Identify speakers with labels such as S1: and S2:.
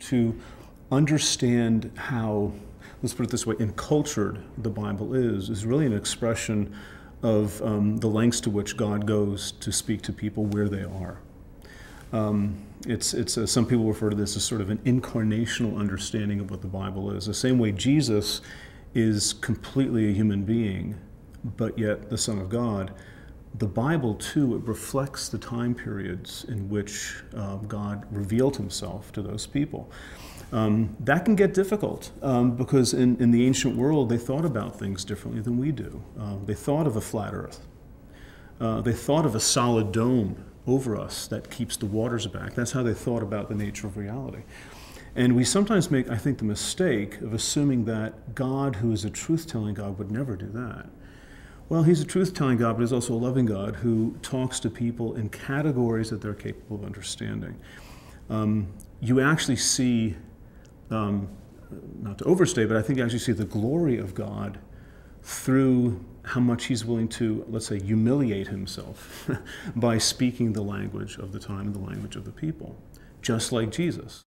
S1: to understand how, let's put it this way, encultured the Bible is, is really an expression of um, the lengths to which God goes to speak to people where they are. Um, it's, it's uh, some people refer to this as sort of an incarnational understanding of what the Bible is. The same way Jesus is completely a human being, but yet the Son of God. The Bible, too, it reflects the time periods in which uh, God revealed himself to those people. Um, that can get difficult um, because in, in the ancient world they thought about things differently than we do. Um, they thought of a flat earth. Uh, they thought of a solid dome over us that keeps the waters back. That's how they thought about the nature of reality. And we sometimes make, I think, the mistake of assuming that God, who is a truth telling God, would never do that. Well, he's a truth telling God, but he's also a loving God who talks to people in categories that they're capable of understanding. Um, you actually see um, not to overstate, but I think you actually see the glory of God through how much he's willing to, let's say, humiliate himself by speaking the language of the time and the language of the people, just like Jesus.